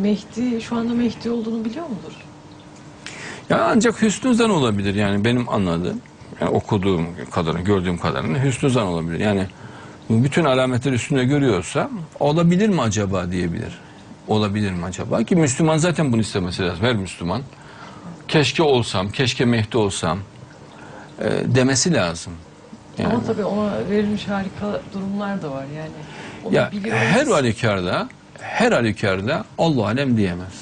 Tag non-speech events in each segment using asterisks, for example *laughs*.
Mehdi şu anda Mehdi olduğunu biliyor mudur? Ya ancak hüsnü zan olabilir yani benim anladığım. Yani okuduğum kadarını, gördüğüm kadarını hüsnü zan olabilir. Yani bütün alametleri üstünde görüyorsa olabilir mi acaba diyebilir. Olabilir mi acaba? Ki Müslüman zaten bunu istemesi lazım. Her Müslüman. Keşke olsam, keşke Mehdi olsam e, demesi lazım. Yani. Ama tabii ona verilmiş harika durumlar da var yani. Onu Ya her halükarda her halükarda Allah alem diyemez.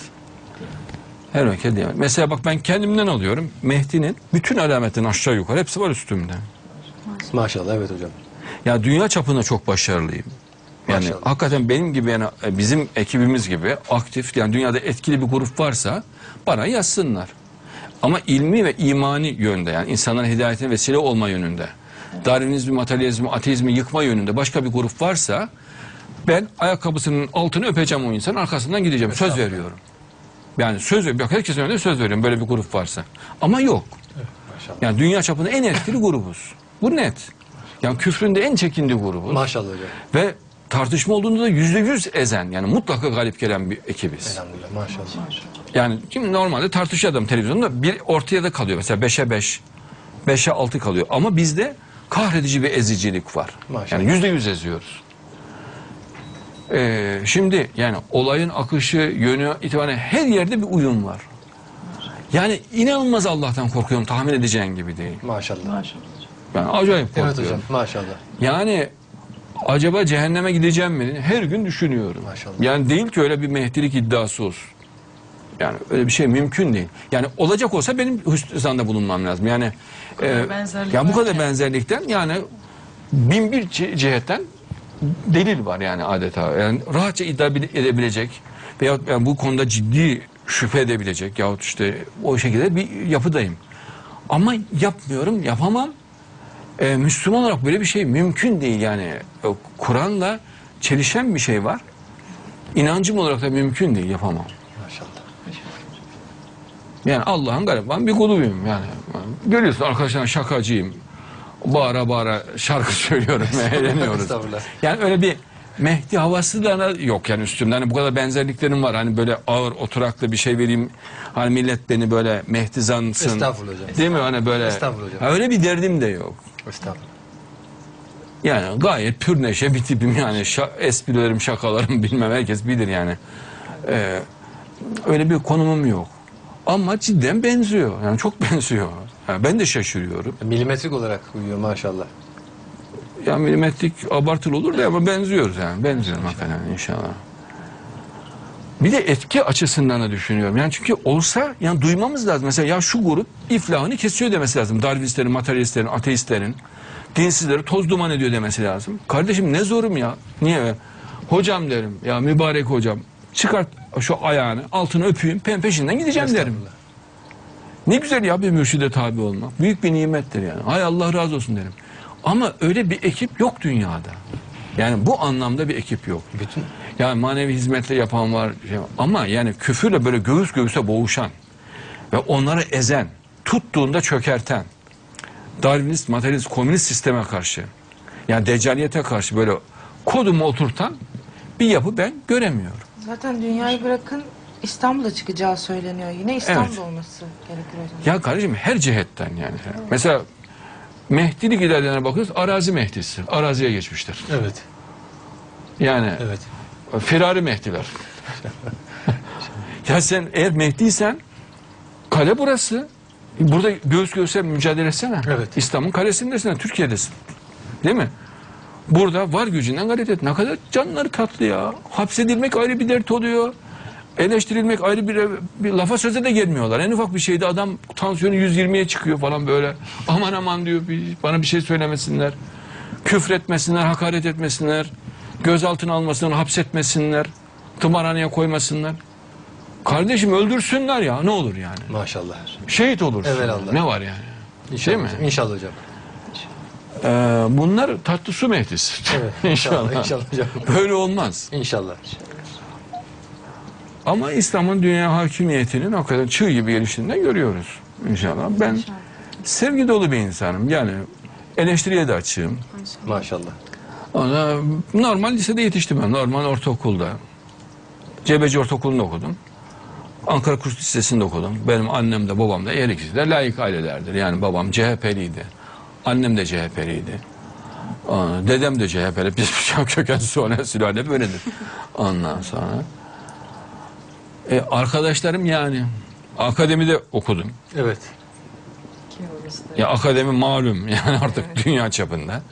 Her halükarda diyemez. Mesela bak ben kendimden alıyorum. Mehdi'nin bütün alametlerin aşağı yukarı hepsi var üstümde. Maşallah evet hocam. Ya dünya çapında çok başarılıyım. Yani Maşallah. hakikaten benim gibi yani e, bizim ekibimiz gibi aktif yani dünyada etkili bir grup varsa bana yazsınlar. Ama ilmi ve imani yönde yani insanların hidayetine vesile olma yönünde. Darwinizmi, materyalizmi, ateizmi yıkma yönünde başka bir grup varsa ben ayakkabısının altını öpeceğim o insanın arkasından gideceğim. Söz veriyorum. Yani söz veriyorum. Herkesin önünde söz veriyorum böyle bir grup varsa. Ama yok. Maşallah. Yani dünya çapında en etkili grubuz. Bu net. Yani küfrün de en çekindiği grubuz. Maşallah hocam. Ve tartışma olduğunda da yüzde yüz ezen yani mutlaka galip gelen bir ekibiz. Elhamdülillah maşallah. Yani kim normalde tartışıyor adam televizyonda bir ortaya da kalıyor. Mesela beşe beş, beşe altı kalıyor. Ama bizde kahredici bir ezicilik var. Maşallah. Yani yüzde yüz eziyoruz. Ee, şimdi yani olayın akışı, yönü itibaren her yerde bir uyum var. Yani inanılmaz Allah'tan korkuyorum tahmin edeceğin gibi değil. Maşallah. Maşallah. Ben acayip korkuyorum. Evet hocam maşallah. Yani acaba cehenneme gideceğim mi? Her gün düşünüyorum. Maşallah. Yani değil ki öyle bir mehdilik iddiası olsun. Yani öyle bir şey mümkün değil. Yani olacak olsa benim hüsnü zanda bulunmam lazım. Yani kadar e, benzerlik ya bu kadar benzerlikten yani bin bir cihetten delil var yani adeta. Yani rahatça iddia bile- edebilecek veyahut yani bu konuda ciddi şüphe edebilecek yahut işte o şekilde bir yapıdayım. Ama yapmıyorum, yapamam. Ee, Müslüman olarak böyle bir şey mümkün değil yani. E, Kur'an'la çelişen bir şey var. İnancım olarak da mümkün değil, yapamam. Maşallah. Yani Allah'ın gariban bir kuluyum yani. Görüyorsun arkadaşlar şakacıyım. Bağıra bağıra şarkı *laughs* söylüyorum, eğleniyoruz. Estağfurullah. Yani öyle bir Mehdi havası da yok yani üstümde. Hani bu kadar benzerliklerim var. Hani böyle ağır oturaklı bir şey vereyim. Hani millet beni böyle Mehdi zansın. Estağfurullah hocam. Değil mi? Hani böyle. Estağfurullah hocam. Ha, Öyle bir derdim de yok. Estağfurullah. Yani gayet pür neşe bir tipim yani. Şa- esprilerim, şakalarım *laughs* bilmem herkes bilir yani. Ee, öyle bir konumum yok. Ama cidden benziyor. Yani çok *laughs* benziyor. Ben de şaşırıyorum. Milimetrik olarak uyuyor maşallah. Ya milimetrik abartılı olur da ama benziyoruz yani. Benziyorum hakikaten inşallah. Bir de etki açısından da düşünüyorum. Yani çünkü olsa yani duymamız lazım. Mesela ya şu grup iflahını kesiyor demesi lazım. Darwinistlerin, materyalistlerin, ateistlerin, dinsizleri toz duman ediyor demesi lazım. Kardeşim ne zorum ya? Niye? Hocam derim ya mübarek hocam çıkart şu ayağını altını öpeyim peşinden gideceğim derim. Ne güzel ya bir mürşide tabi olmak. Büyük bir nimettir yani. Hay Allah razı olsun derim. Ama öyle bir ekip yok dünyada. Yani bu anlamda bir ekip yok. Bütün Yani manevi hizmetle yapan var. şey var. Ama yani küfürle böyle göğüs göğüse boğuşan ve onları ezen, tuttuğunda çökerten, Darwinist, materyalist, komünist sisteme karşı, yani deccaliyete karşı böyle kodumu oturtan bir yapı ben göremiyorum. Zaten dünyayı bırakın İstanbul'a çıkacağı söyleniyor. Yine İstanbul Evet. olması gerekir hocam. Ya kardeşim her cihetten yani. Mesela Mehdilik ilerlerine bakıyoruz. Arazi Mehdisi. Araziye geçmiştir. evet. Yani Evet. firari Mehdiler. ya sen eğer Mehdiysen kale burası. Burada göğüs göğüse mücadele etsene. Evet. İslam'ın kalesindesin, Türkiye'desin. Değil mi? Burada var gücünden gayret et. Ne kadar canları tatlı ya. Hapsedilmek ayrı bir dert oluyor. Eleştirilmek ayrı bir, bir lafa söze de gelmiyorlar. En ufak bir şeyde adam tansiyonu 120'ye çıkıyor falan böyle. *laughs* Aman aman diyor bir- bana bir şey söylemesinler. Küfretmesinler, hakaret etmesinler. Gözaltına almasınlar, hapsetmesinler. Tımarhaneye koymasınlar. Kardeşim öldürsünler ya ne olur yani. Maşallah. Şehit olursun. Evelallah. Ne var yani? İnşallah Değil mi? hocam. İnşallah hocam. Ee, bunlar tatlı su mehdisi. Evet. İnşallah. *laughs* İnşallah hocam. Böyle olmaz. İnşallah. Ama İslam'ın dünya hakimiyetinin hakikaten çığ gibi geliştiğinden görüyoruz. İnşallah. Ben sevgi dolu bir insanım. Yani eleştiriye de açığım. Maşallah. Ona normal lisede yetiştim ben. Normal ortaokulda. Cebeci Ortaokulu'nda okudum. Ankara Kurs Lisesi'nde okudum. Benim annem de babam da her ikisi de layık ailelerdir. Yani babam CHP'liydi. Annem de CHP'liydi. Dedem de CHP'li. Biz *laughs* Şam kökenli sonra sülale böyledir. Ondan sonra. E, arkadaşlarım yani akademide okudum. Evet. Ya akademi malum *laughs* yani artık dünya çapında.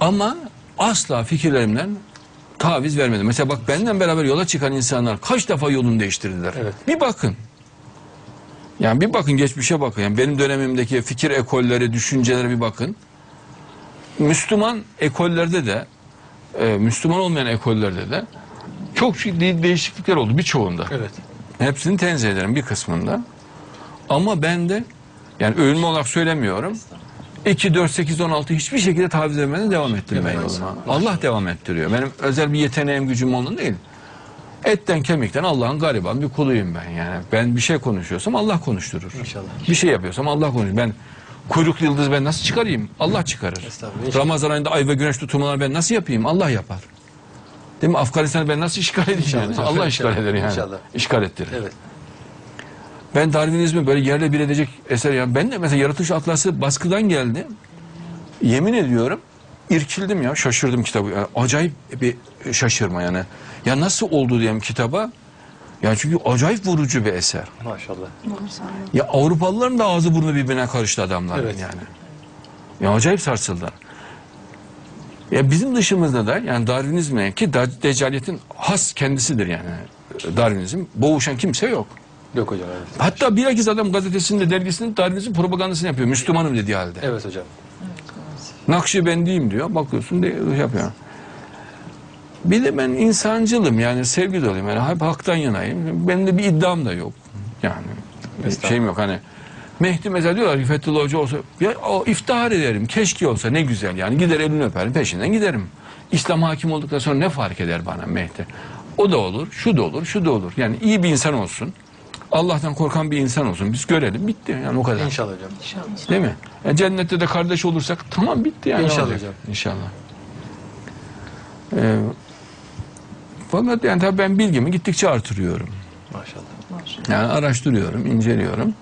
Ama asla fikirlerimden taviz vermedim. Mesela bak benden beraber yola çıkan insanlar kaç defa yolunu değiştirdiler. Evet. Bir bakın. Yani bir bakın geçmişe bakın. Yani benim dönemimdeki fikir ekolleri, düşüncelere bir bakın. Müslüman ekollerde de e, Müslüman olmayan ekollerde de çok ciddi değişiklikler oldu birçoğunda. Evet. Hepsini tenzih ederim bir kısmında. Ama ben de yani övünme olarak söylemiyorum. 2, 4, 8, 16 hiçbir şekilde taviz vermeden devam ettirmeye Evet. yoluma. Allah devam ettiriyor. Benim özel bir yeteneğim, gücüm onun değil. Etten kemikten Allah'ın gariban bir kuluyum ben yani. Ben bir şey konuşuyorsam Allah konuşturur. İnşallah. Bir şey yapıyorsam Allah konuşturur. Ben kuyruklu yıldız ben nasıl çıkarayım? Allah çıkarır. Ramazan ayında ay ve güneş tutulmaları ben nasıl yapayım? Allah yapar. Değil mi? Afganistan'ı ben nasıl işgal edeyim? İnşallah. yani? Allah işgal eder yani. İnşallah. İşgal ettirir. Evet. Ben Darwinizmi böyle yerle bir edecek eser ya. Ben de mesela Yaratılış Atlası baskıdan geldi. Yemin ediyorum irkildim ya şaşırdım kitabı. Ya, acayip bir şaşırma yani. Ya nasıl oldu diyeyim kitaba? Ya çünkü acayip vurucu bir eser. Maşallah. Ya Avrupalıların da ağzı burnu birbirine karıştı adamlar Evet. yani. Ya acayip sarsıldılar. Ya bizim dışımızda da yani Darwinizme ki Deccaliyetin has kendisidir yani. Darwinizm boğuşan kimse yok. Yok hocam evet. Hatta bilakis adam gazetesinde, dergisinde Darwinizm propagandasını yapıyor. Müslümanım dediği halde. Evet hocam. Nakşibendiyim diyor. Bakıyorsun de şey yapıyor. Bir de ben insancılım yani sevgi doluyum. Yani hep haktan yanayım. Benim de bir iddiam da yok. Yani şeyim yok hani. Mehdi mesela diyorlar ki Fethullah Hoca olsa ya, o, iftihar ederim. Keşke olsa ne güzel yani. Gider elini öperim peşinden giderim. İslam hakim olduktan sonra ne fark eder bana Mehdi? O da olur, şu da olur, şu da olur. Yani iyi bir insan olsun. Allah'tan korkan bir insan olsun. Biz görelim bitti yani o kadar. İnşallah hocam. İnşallah. Değil mi? E, cennette de kardeş olursak tamam bitti yani. İnşallah olacak. hocam. İnşallah. Ee, fakat yani tabii ben bilgimi gittikçe artırıyorum. Maşallah. Maşallah. Yani araştırıyorum, inceliyorum.